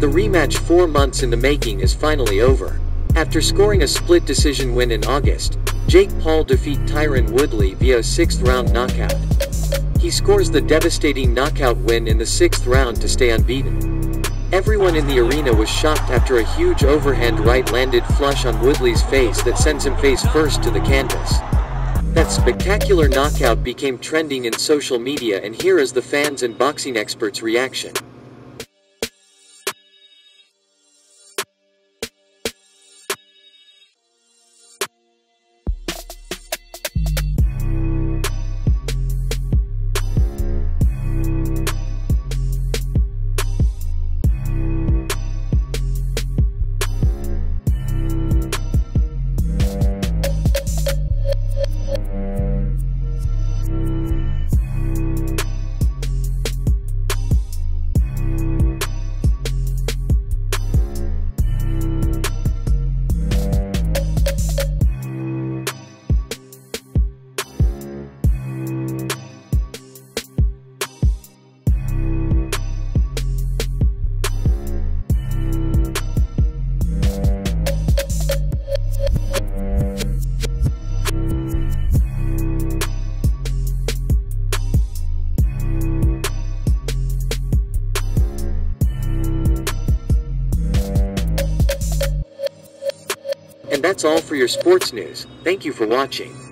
The rematch four months in the making is finally over. After scoring a split decision win in August, Jake Paul defeat Tyron Woodley via sixth round knockout. He scores the devastating knockout win in the sixth round to stay unbeaten. Everyone in the arena was shocked after a huge overhand right landed flush on Woodley's face that sends him face first to the canvas. That spectacular knockout became trending in social media and here is the fans and boxing experts' reaction. And that's all for your sports news. Thank you for watching.